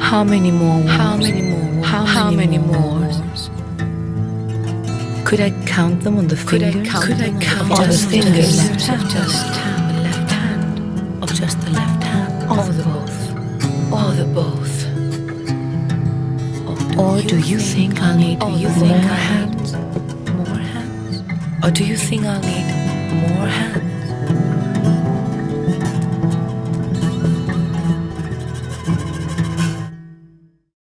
How many more wars? How many more? How, How many, many more? wars? Could I count them on the Could I fingers? count Could I them on the count fingers? on the fingers left of hand. just hand, the left hand, of just the left hand, or the both, or the both? Or do you think I'll need Or do you more hands? More hands? Or do you think I'll need?